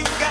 you got.